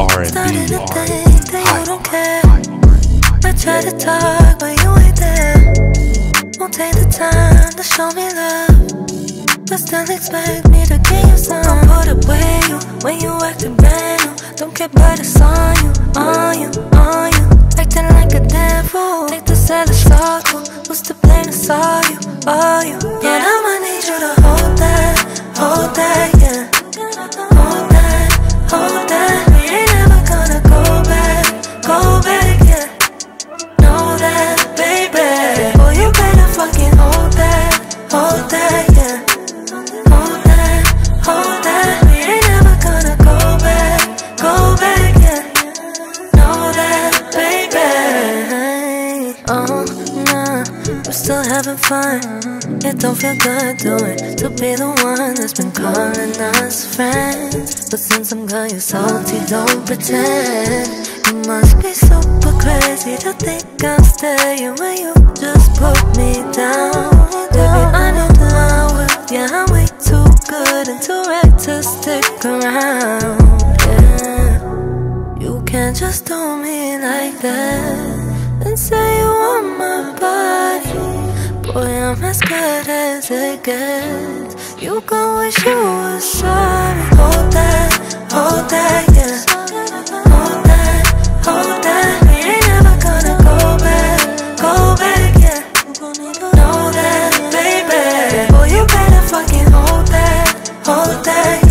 R&B, Starting to R&B, think that you don't care. I try to talk, but you ain't there. Won't take the time to show me love. But still expect me to give you some. Don't put away you when you acting brand new. Don't care about it's on you, on you, on you. Acting like a damn fool. Take the all cool. What's the blame? It's all you, all you. But we're still having fun. It don't feel good doing to be the one that's been calling us friends. But since I'm gone, you're salty, don't pretend. You must be super crazy to think I'm staying when you just put me down. Baby, I know my worth, yeah, I'm way too good and too red to stick around. Yeah. You can't just do me like that and say Boy, I'm as good as it gets. You can wish you were sorry Hold that, hold that, yeah. Hold that, hold that. We ain't gonna go back, go back, yeah. Know that, baby. Boy, you better fucking hold that, hold that,